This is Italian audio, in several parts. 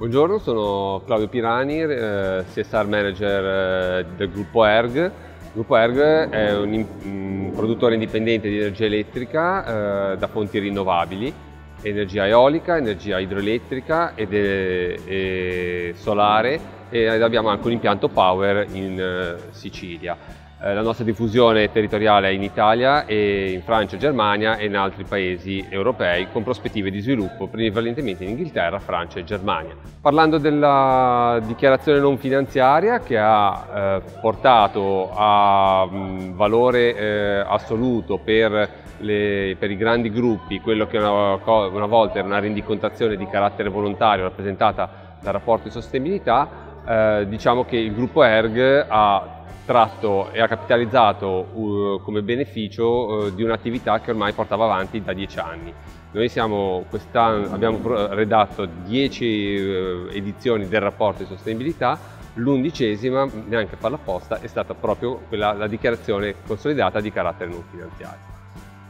Buongiorno, sono Claudio Pirani, eh, CSR Manager eh, del gruppo ERG. Il gruppo ERG è un, produttore indipendente di energia elettrica eh, da fonti rinnovabili, energia eolica, energia idroelettrica e solare e abbiamo anche un impianto power in Sicilia. Eh, la nostra diffusione territoriale è in Italia, e in Francia, Germania e in altri paesi europei con prospettive di sviluppo prevalentemente in Inghilterra, Francia e Germania. Parlando della dichiarazione non finanziaria che ha eh, portato a mh, mm, valore eh, assoluto per, le, per, i grandi gruppi quello che una, una volta era una rendicontazione di carattere volontario rappresentata dal rapporto di sostenibilità, eh, diciamo che il gruppo ERG ha e ha capitalizzato uh, come beneficio uh, di un'attività che ormai portava avanti da dieci anni. Noi siamo, abbiamo redatto dieci uh, edizioni del rapporto di sostenibilità, l'undicesima, neanche farla apposta, è stata proprio quella, la dichiarazione consolidata di carattere non finanziario.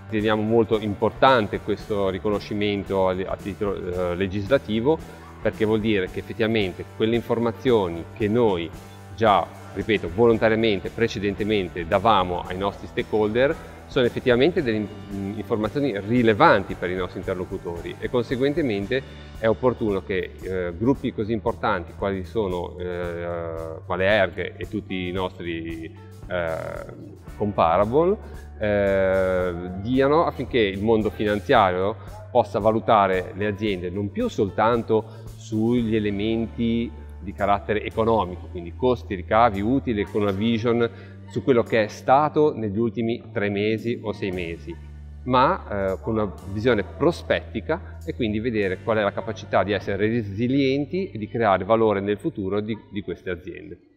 Riteniamo molto importante questo riconoscimento a, a titolo eh, legislativo perché vuol dire che effettivamente quelle informazioni che noi già ripeto, volontariamente, precedentemente davamo ai nostri stakeholder sono effettivamente delle informazioni rilevanti per i nostri interlocutori e conseguentemente è opportuno che eh, gruppi così importanti quali sono eh, quale ERG e tutti i nostri eh, comparable eh, diano affinché il mondo finanziario possa valutare le aziende non più soltanto sugli elementi di carattere economico, quindi costi, ricavi, utili, con una vision su quello che è stato negli ultimi tre mesi o sei mesi, ma eh, con una visione prospettica e quindi vedere qual è la capacità di essere resilienti e di creare valore nel futuro di, di queste aziende.